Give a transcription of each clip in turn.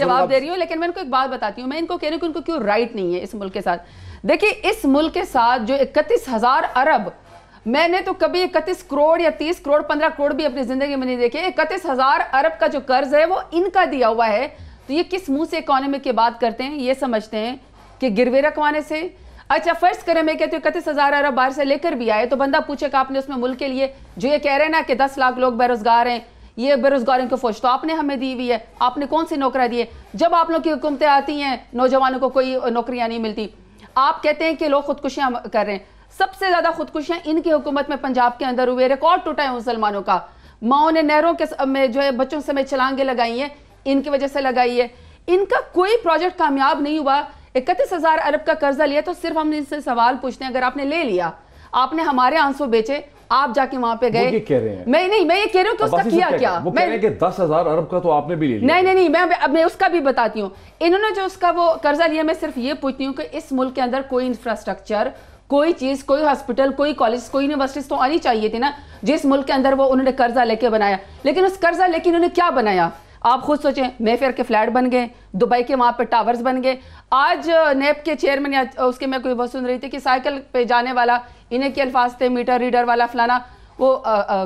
جواب دے رہی ہوں لیکن میں ان کو ایک بات بتاتی ہوں میں ان کو کہہ رہی ہوں کہ ان کو کیوں رائٹ نہیں ہے اس ملک کے ساتھ۔ دیکھیں اس ملک کے ساتھ جو اکتیس ہزار ارب میں نے تو کبھی اکتیس کروڑ یا تیس کروڑ پندرہ کروڑ بھی اپنی زندگی میں نہیں دیکھے۔ اکتیس ہزار ارب کا جو قرض ہے وہ ان کا دیا ہوا ہے۔ تو یہ کس منہ سے اکانومی کی بات کرتے ہیں؟ یہ سمجھتے ہیں کہ گروے رکھوانے سے۔ اچھا فرض کریں میں کہتی ہوں اکتیس ہزار ارب باہر سے لے کر بھی آئے تو بندہ پوچھے کہ آپ نے اس میں ملک کے لیے جو یہ کہہ رہے ہیں نا کہ دس لاکھ لوگ بے روزگار ہیں یہ بے روزگاروں کی فوج تو آپ نے ہمیں دی ہوئی ہے، آپ نے کون سی نوکریاں دی ہے جب آپ لوگ کی حکومتیں آتی ہیں، نوجوانوں کو کوئی نوکریاں نہیں ملتی۔ آپ کہتے ہیں کہ لوگ خودکشیاں کر رہے ہیں۔ سب سے زیادہ خودکشیاں ان کی حکومت میں پنجاب کے اندر ہوئے ریکارڈ ٹوٹا ہے مسلمانوں کا۔ ماؤں نے نہروں کے میں جو ہے بچوں سے میں چھلانگیں لگائی ہیں، ان کی وجہ سے لگائی ہے۔ ان کا کوئی پروجیکٹ کامیاب نہیں ہوا۔ اکتیس ہزار ارب کا قرضہ لیا تو صرف ہم ان سے سوال پوچھتے ہیں، اگر آپ نے لے لیا، آپ نے ہمارے آنسو بیچے آپ جا کے وہاں پہ گئے۔ وہ یہ کہہ رہے ہیں۔ میں نہیں میں یہ کہہ رہی ہوں کہ اس کا کیا کیا؟ وہ کہہ رہے ہیں کہ دس ہزار ارب کا تو آپ نے بھی لے لیا۔ نہیں نہیں نہیں میں اب میں اس کا بھی بتاتی ہوں۔ انہوں نے جو اس کا وہ قرضہ لیا میں صرف یہ پوچھتی ہوں کہ اس ملک کے اندر کوئی انفراسٹرکچر کوئی چیز کوئی ہاسپٹل کوئی کالج کوئی یونیورسٹیز تو آنی چاہیے تھی نا جس ملک کے اندر وہ انہوں نے قرضہ لے کے بنایا۔ لیکن اس قرضہ لے کے انہوں نے کیا بنایا؟ آپ خود سوچیں مے فیئر کے فلیٹ بن گئے دبئی کے وہاں پہ ٹاورز بن گئے۔ آج نیپ کے چیئرمین یا اس کے میں کوئی وہ سن رہی تھی کہ سائیکل پہ جانے والا انہیں کے الفاظ تھے میٹر ریڈر والا فلانا وہ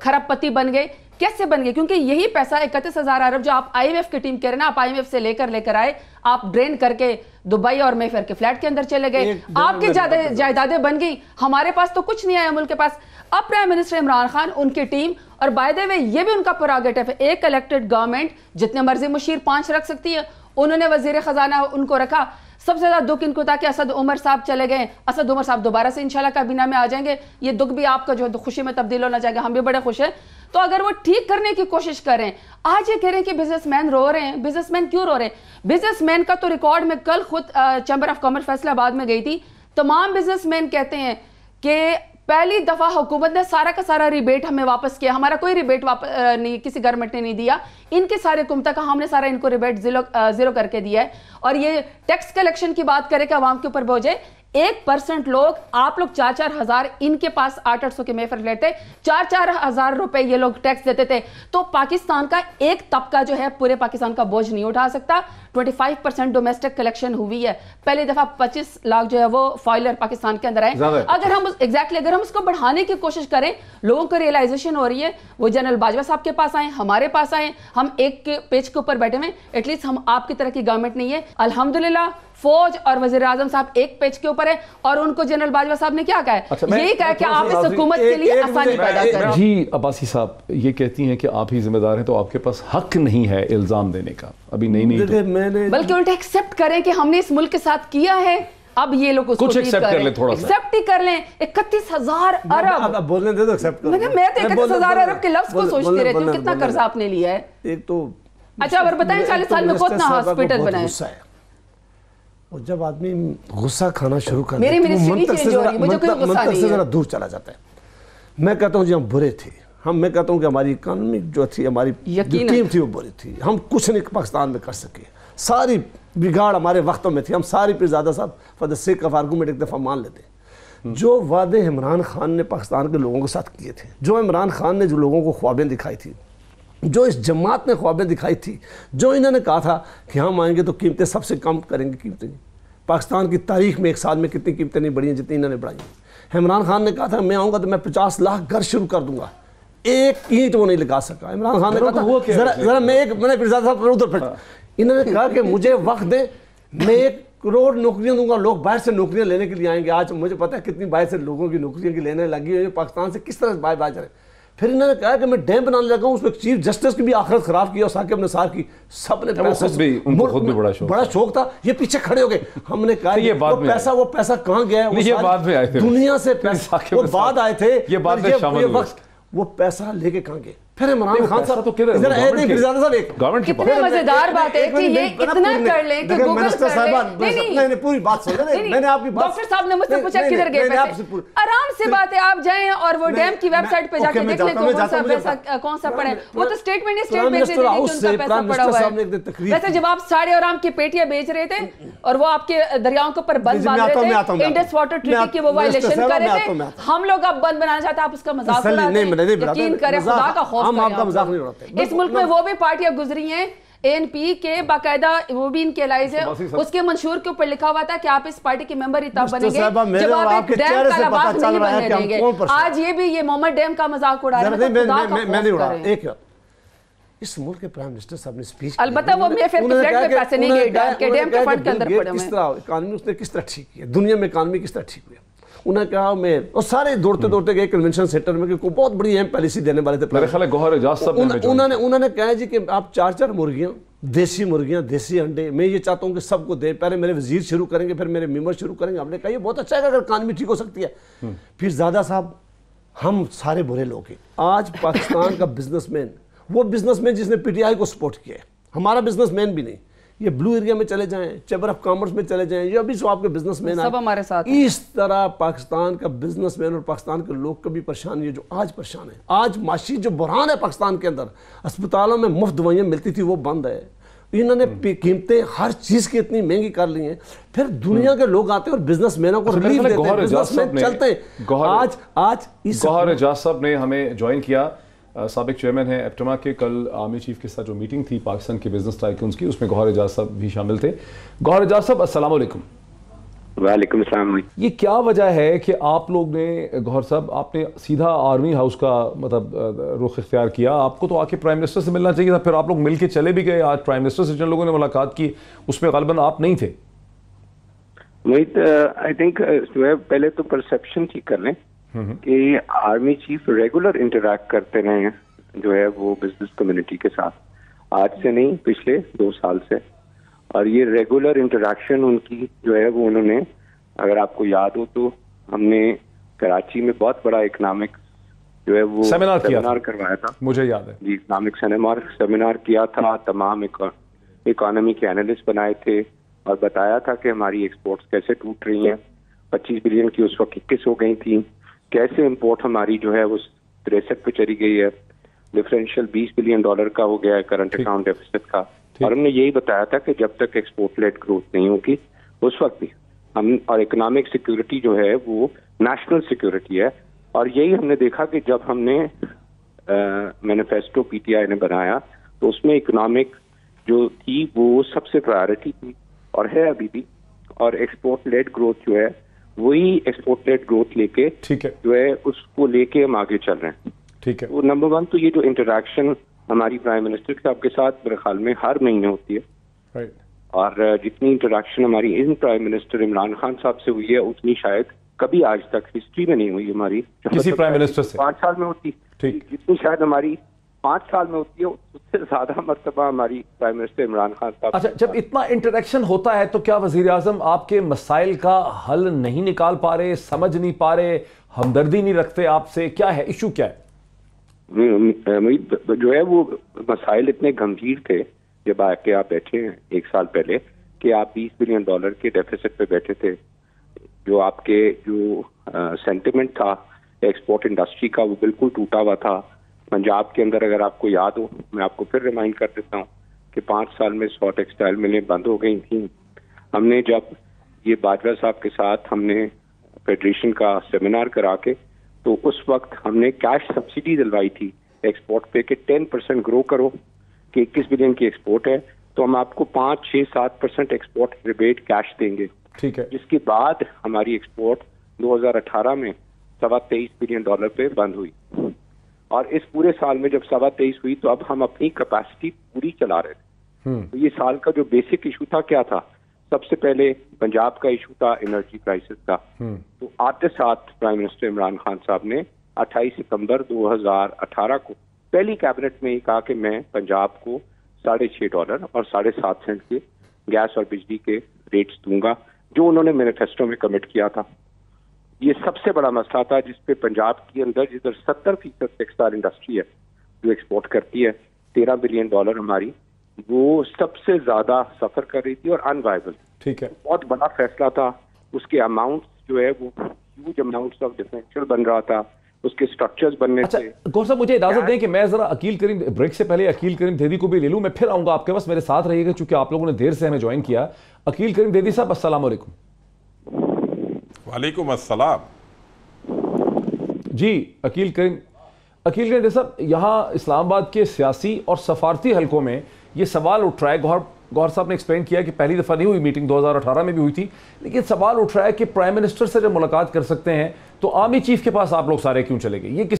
خراب پتی بن گئے۔ کیسے بن گئے؟ کیونکہ یہی پیسہ اکتیس ہزار ارب جو آپ آئی ایم ایف کی ٹیم کہہ رہے ہیں آپ آئی ایم ایف سے لے کر لے کر آئے آپ ڈرین کر کے دبئی اور میفر کے فلیٹ کے اندر چلے گئے۔ آپ کی جائیدادیں بن گئی ہمارے پاس تو کچھ نہیں آیا ملک کے پاس۔ اب پرائم منسٹر عمران خان، ان کی ٹیم، اور بائی دے وے یہ بھی ان کا پراگیٹو ہے، ایک الیکٹڈ گورنمنٹ جتنے مرضی مشیر پانچ رکھ سکتی ہے۔ انہوں نے وزیر خزانہ ان کو رکھا۔ سب سے زیادہ دکھ ان کو تھا کہ اسد عمر صاحب چلے گئے۔ اسد عمر صاحب دوبارہ سے انشاءاللہ کابینہ میں آ جائیں گے۔ یہ دکھ بھی آپ کا جو خوشی میں تبدیل ہونا چاہے گا ہم بھی بڑے خوش ہیں۔ تو اگر وہ ٹھیک کرنے کی کوشش کریں آج یہ کہہ رہے ہیں کہ بزنس مین رو رہے ہیں۔ بزنس مین کیوں رو رہے ہیں؟ بزنس مین کا تو ریکارڈ میں کل خود چیمبر آف کامرس فیصلہ آباد میں گئی تھی۔ تمام بزنس مین کہتے ہیں کہ پہلی دفعہ حکومت نے سارا کا سارا ریبیٹ ہمیں واپس کیا، ہمارا کوئی ریبیٹ نہیں، کسی گورنمنٹ نے نہیں دیا۔ ان کے سارے حکومتہ کا ہم نے سارا ان کو ریبیٹ زیرو کر کے دیا ہے۔ اور یہ ٹیکس کلیکشن کی بات کرے کہ عوام کے اوپر بوجھے، ایک پرسنٹ لوگ، آپ لوگ چار چار ہزار ان کے پاس آٹھ آٹھ سو کے میفر لیتے، چار چار ہزار روپے یہ لوگ ٹیکس دیتے تھے۔ تو پاکستان کا ایک طبقہ جو ہے، پورے پاکستان کا بوجھ نہیں اٹھا سکتا۔ Twenty five percent domestic collection ہوئی ہے۔ پہلی دفعہ پچیس لاکھ جو ہے وہ فائلر پاکستان کے اندر آئے۔ اگر ہم ایگزیکٹلی اگر ہم اس کو بڑھانے کی کوشش کریں لوگوں کو ریئلائزیشن ہو رہی ہے۔ وہ جنرل باجوہ صاحب کے پاس آئیں ہمارے پاس آئیں۔ ہم ایک پیج کے اوپر بیٹھے ہوئے ایٹ لیسٹ ہم آپ کی طرح کی گورنمنٹ نہیں ہے۔ الحمدللہ فوج اور وزیر اعظم صاحب ایک پیج کے اوپر ہے اور ان کو جنرل باجوہ صاحب نے کیا کہا ہے؟ اچھا، یہی کہا کہ آپ اس حکومت کے لیے آسانی پیدا کریں۔ جی عباسی صاحب یہ کہتی ہیں کہ آپ ہی ذمہ دار ہیں تو آپ کے پاس حق نہیں ہے الزام دینے کا۔ ابھی نہیں نہیں بلکہ انہیں ایکسپٹ کریں کہ ہم نے اس ملک کے ساتھ کیا ہے۔ اب یہ لوگ اس کو ایکسپٹ کر لیں تھوڑا سا۔ ایکسپٹ ہی کر لیں۔ اکتیس ہزار عرب اب بولنے دے دو ایکسپٹ کر میں تو اکتیس ہزار عرب کے لفظ کو سوچتی رہتی ہوں کتنا قرضہ آپ نے لیا ہے؟ ایک تو اچھا اور بتائیں چالیس سال میں کتنا ہاسپیٹل بنائے اور جب آدمی غصہ کھانا شروع کر میری منسٹری چینج ہو رہی ہے مجھے کوئی غصہ نہیں ہے۔ منطق سے ذرا دور چلا جاتا ہے۔ میں کہتا ہوں جی ہم برے تھے۔ ہم میں کہتا ہوں کہ ہماری اکانومی جو تھی ہماری ٹیم تھی وہ بری تھی۔ ہم کچھ نہیں پاکستان میں کر سکے۔ ساری بگاڑ ہمارے وقتوں میں تھی۔ ہم ساری پھر زیادہ صاحب for the sake of argument ایک دفعہ مان لیتے۔ جو وعدے عمران خان نے پاکستان کے لوگوں کے ساتھ کیے تھے، جو عمران خان نے جو لوگوں کو خوابیں دکھائی تھی جو اس جماعت نے خوابیں دکھائی تھی جو انہوں نے کہا تھا کہ ہم آئیں گے تو قیمتیں سب سے کم کریں گے، قیمتیں۔ پاکستان کی تاریخ میں ایک سال میں کتنی قیمتیں نہیں بڑھی ہیں جتنی انہوں نے بڑھائی۔ ہیں عمران خان نے کہا تھا، میں آؤں گا تو میں پچاس لاکھ گھر شروع کر دوں گا۔ ایک اینٹ وہ نہیں لگا سکا۔ عمران خان نے کہا تھا ذرا میں ایک میں نے زیادہ صاحب ادھر پھر۔ انہوں نے کہا کہ مجھے وقت دیں میں ایک کروڑ نوکریاں دوں گا لوگ باہر سے نوکریاں لینے کے لیے آئیں گے۔ آج مجھے پتہ ہے کتنی باہر سے لوگوں کی نوکریاں کی لینے لگی ہوئی پاکستان سے کس طرح باہر باہر جا رہے ہیں پھر انہوں نے کہا کہ میں ڈیم بنانے لگا ہوں اس میں چیف جسٹس کی بھی آخرت خراب کی اور ساکب نصار کی۔ سب نے پیسہ بھی ان کو خود بھی بڑا شوق بڑا شوق تھا۔ یہ پیچھے کھڑے ہو گئے۔ ہم نے کہا یہ وہ پیسہ وہ پیسہ کہاں گیا ہے؟ یہ بعد میں آئے تھے دنیا سے پیسہ وہ بعد آئے تھے۔ یہ بعد میں شامل ہوئے۔ وہ پیسہ لے کے کہاں گئے؟ پھر عمران خان صاحب تو کدھر ادھر اے نہیں پھر صاحب ایک گورنمنٹ کی کتنے مزیدار بات ہے کہ یہ اتنا کر لیں کہ گوگل کر لیں نہیں نہیں پوری بات سن لیں میں نے آپ کی بات ڈاکٹر صاحب نے مجھ سے پوچھا کدھر گئے پیسے آرام سے بات ہے آپ جائیں اور وہ ڈیم کی ویب سائٹ پہ جا کے دیکھ لیں کون سا پیسہ کون سا پڑے وہ تو سٹیٹمنٹ سٹیٹمنٹ سے دیکھیں کہ ان کا پیسہ پڑا ہوا ہے ویسے جب آپ ساڑھے اور آم کی پیٹیاں بیچ رہے تھے اور وہ آپ کے دریاؤں کے اوپر بند باندھ رہے تھے انڈس واٹر ٹریٹی کی وہ وائلیشن کر رہے تھے ہم لوگ اب بند بنانا چاہتے ہیں آپ اس کا مذاق اڑاتے ہیں یقین کریں خدا کا خوف کریں اس ملک میں وہ بھی پارٹیاں گزری ہیں این پی کے باقاعدہ وہ بھی ان کے لائز ہے اس کے منشور کے اوپر لکھا ہوا تھا کہ آپ اس پارٹی کے ممبر ہی تب بنیں گے جب آپ ایک ڈیم کا لباس نہیں بننے دیں گے۔ آج یہ بھی یہ محمد ڈیم کا مذاق اڑا رہے ہیں میں نہیں اڑا۔ ایک اس ملک کے پرائم منسٹر صاحب نے سپیچ البتہ وہ میں پھر فلیٹ میں پیسے نہیں گئے ڈیم کے فنڈ کے اندر پڑے ہوئے کس طرح اکانومی اس نے کس طرح ٹھیک کیا دنیا میں اکانومی کس طرح ٹھیک ہوئی؟ انہوں نے کہا میں اور سارے دوڑتے دوڑتے گئے کنونشن سینٹر میں کہ بہت بڑی اہم پالیسی دینے والے تھے میرے خیال ہے گوہر اجاز صاحب نے انہوں نے انہوں نے کہا جی کہ آپ چار چار مرغیاں دیسی مرغیاں دیسی انڈے میں یہ چاہتا ہوں کہ سب کو دیں۔ پہلے میرے وزیر شروع کریں گے پھر میرے ممبر شروع کریں گے۔ ہم نے کہا یہ بہت اچھا ہے اگر اکانومی ٹھیک ہو سکتی ہے۔ پھر زیادہ صاحب ہم سارے برے لوگ ہیں۔ آج پاکستان کا بزنس مین وہ بزنس مین جس نے پی ٹی آئی کو سپورٹ کیا ہے۔ ہمارا بزنس مین بھی نہیں۔ یہ بلو ایریا میں چلے جائیں چیمبر آف کامرس میں چلے جائیں یہ ابھی سو آپ کے بزنس مین سب ہمارے ساتھ اس طرح پاکستان کا بزنس مین اور پاکستان کے لوگ کبھی پریشان یہ جو آج پریشان ہیں۔ آج معاشی جو بحران ہے پاکستان کے اندر اسپتالوں میں مفت دوائیاں ملتی تھی وہ بند ہے۔ انہوں نے قیمتیں ہر چیز کی اتنی مہنگی کر لی ہیں۔ پھر دنیا کے لوگ آتے ہیں اور بزنس مینوں کو ریلیف دیتے ہیں۔ بزنس مین چلتے ہیں۔ آج آج گوھر اجاز صاحب نے ہمیں جوائن کیا۔ سابق چیئرمین ہیں ایپٹما کے کل آرمی چیف کے ساتھ جو میٹنگ تھی پاکستان کے بزنس ٹائکونز کی اس میں گوھر اجاز صاحب بھی شامل تھے۔ گوھر اجاز صاحب السلام علیکم۔ وعلیکم السلام۔ یہ کیا وجہ ہے کہ آپ لوگ نے گوھر صاحب آپ نے سیدھا آرمی ہاؤس کا مطلب رخ اختیار کیا؟ آپ کو تو آ کے پرائم منسٹر سے ملنا چاہیے تھا پھر آپ لوگ مل کے چلے بھی گئے۔ آج پرائم منسٹر سے جن لوگوں نے ملاقات کی اس میں غالباً آپ نہیں تھے۔ آئی تھنک جو ہے پہلے تو پرسپشن ٹھیک کر لیں۔ کہ آرمی چیف ریگولر انٹریکٹ کرتے رہے ہیں جو ہے وہ بزنس کمیونٹی کے ساتھ۔ آج سے نہیں پچھلے دو سال سے۔ اور یہ ریگولر انٹریکشن ان کی جو ہے وہ انہوں نے اگر آپ کو یاد ہو تو ہم نے کراچی میں بہت بڑا اکنامک جو ہے وہ سیمینار کروایا تھا۔ مجھے یاد ہے۔ جی اکنامک سیمینار کیا تھا۔ تمام اکانومی کے اینالسٹ بنائے تھے اور بتایا تھا کہ ہماری ایکسپورٹس کیسے ٹوٹ رہی ہیں۔ پچیس بلین کی اس وقت اکیس ہو گئی تھی کیسے امپورٹ ہماری جو ہے وہ تریسٹھ پہ چلی گئی ہے؟ ڈفرینشیل بیس بلین ڈالر کا ہو گیا ہے کرنٹ اکاؤنٹ ڈیفیسٹ کا۔ اور ہم نے یہی بتایا تھا کہ جب تک ایکسپورٹ لیٹ گروتھ نہیں ہوگی اس وقت بھی ہم اور اکنامک سیکورٹی جو ہے وہ نیشنل سیکورٹی ہے۔ اور یہی ہم نے دیکھا کہ جب ہم نے مینیفیسٹو پی ٹی آئی نے بنایا تو اس میں اکنامک جو تھی وہ سب سے پرائرٹی تھی اور ہے ابھی بھی۔ اور ایکسپورٹ لیٹ گروتھ جو ہے وہی ایکسپورٹ گروتھ لے کے جو ہے اس کو لے کے ہم آگے چل رہے ہیں۔ ٹھیک ہے۔ نمبر ون تو یہ جو انٹریکشن ہماری پرائم منسٹر صاحب کے ساتھ میرے خیال میں ہر مہینے ہوتی ہے۔ اور جتنی انٹریکشن ہماری ان پرائم منسٹر عمران خان صاحب سے ہوئی ہے اتنی شاید کبھی آج تک ہسٹری میں نہیں ہوئی ہماری۔ کسی پرائم منسٹر سے؟ پانچ سال میں ہوتی۔ جتنی شاید ہماری پانچ سال میں ہوتی ہے اس سے زیادہ مرتبہ ہماری پرائم منسٹر عمران خان صاحب اچھا جب اتنا انٹریکشن ہوتا ہے تو کیا وزیر اعظم آپ کے مسائل کا حل نہیں نکال پا رہے سمجھ نہیں پا رہے ہمدردی نہیں رکھتے آپ سے؟ کیا ہے؟ ایشو کیا ہے؟ جو ہے وہ مسائل اتنے گمبھیر تھے جب آ کے آپ بیٹھے ہیں ایک سال پہلے کہ آپ بیس بلین ڈالر کے ڈیفیسٹ پہ بیٹھے تھے۔ جو آپ کے جو سینٹیمنٹ تھا ایکسپورٹ انڈسٹری کا وہ بالکل ٹوٹا ہوا تھا۔ پنجاب کے اندر اگر آپ کو یاد ہو میں آپ کو پھر ریمائنڈ کر دیتا ہوں کہ پانچ سال میں سو ٹیکسٹائل ملیں بند ہو گئی تھیں۔ ہم نے جب یہ باجوہ صاحب کے ساتھ ہم نے فیڈریشن کا سیمینار کرا کے تو اس وقت ہم نے کیش سبسڈی دلوائی تھی۔ ایکسپورٹ پہ کہ ٹین پرسینٹ گرو کرو کہ اکیس بلین کی ایکسپورٹ ہے تو ہم آپ کو پانچ چھ سات پرسینٹ ایکسپورٹ ریبیٹ کیش دیں گے۔ ٹھیک ہے۔ جس کے بعد ہماری ایکسپورٹ دو ہزار اٹھارہ میں سوا تیئیس بلین ڈالر پہ بند ہوئی۔ اور اس پورے سال میں جب سوا تیئیس ہوئی تو اب ہم اپنی کیپیسٹی پوری چلا رہے تھے یہ سال کا جو بیسک ایشو تھا کیا تھا؟ سب سے پہلے پنجاب کا ایشو تھا انرجی کرائسس کا۔ تو آتے ساتھ پرائم منسٹر عمران خان صاحب نے اٹھائیس ستمبر دو ہزار اٹھارہ کو پہلی کیبنٹ میں یہ کہا کہ میں پنجاب کو ساڑھے چھ ڈالر اور ساڑھے سات سینٹ کے گیس اور بجلی کے ریٹس دوں گا جو انہوں نے مینیفیسٹو میں کمٹ کیا تھا۔ یہ سب سے بڑا مسئلہ تھا جس پہ پنجاب کے اندر جدھر ستر فیصد ٹیکسٹائل انڈسٹری ہے جو ایکسپورٹ کرتی ہے تیرہ بلین ڈالر ہماری وہ سب سے زیادہ سفر کر رہی تھی اور ان وائبل ٹھیک ہے۔ بہت بڑا فیصلہ تھا۔ اس کے اماؤنٹ جو ہے وہ ہیوج اماؤنٹ آف ڈیفرنشیل بن رہا تھا۔ اس کے سٹرکچرز بننے اچھا گور صاحب مجھے اجازت دیں کہ میں ذرا عقیل کریم بریک سے پہلے عقیل کریم دیدی کو بھی لے لوں۔ میں پھر آؤں گا آپ کے پاس میرے ساتھ رہیے گا چونکہ آپ لوگوں نے دیر سے ہمیں جوائن کیا۔ عقیل کریم دیدی صاحب السلام علیکم۔ وعلیکم السلام۔ جی عقیل کریم۔ عقیل کریم جی صاحب، یہاں اسلام آباد کے سیاسی اور سفارتی حلقوں میں یہ سوال اٹھ رہا ہے۔ گوھر گوھر صاحب نے ایکسپلین کیا کہ پہلی دفعہ نہیں ہوئی میٹنگ دو ہزار اٹھارہ میں بھی ہوئی تھی۔ لیکن سوال اٹھ رہا ہے کہ پرائم منسٹر سے جب ملاقات کر سکتے ہیں، تو آرمی چیف کے پاس آپ لوگ سارے کیوں چلے گئے؟ یہ